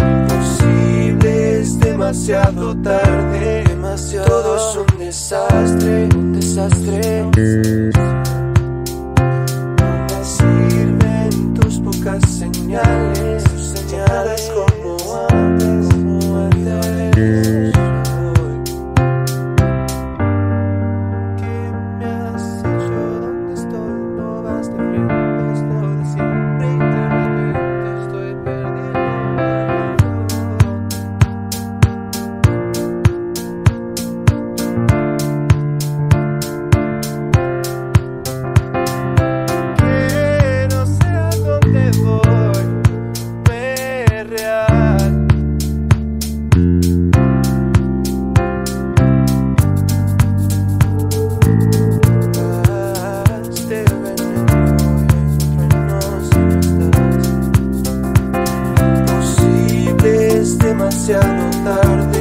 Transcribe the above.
Imposible es demasiado tarde. Demasiado. Todo es un desastre, un desastre. temprano o tarde.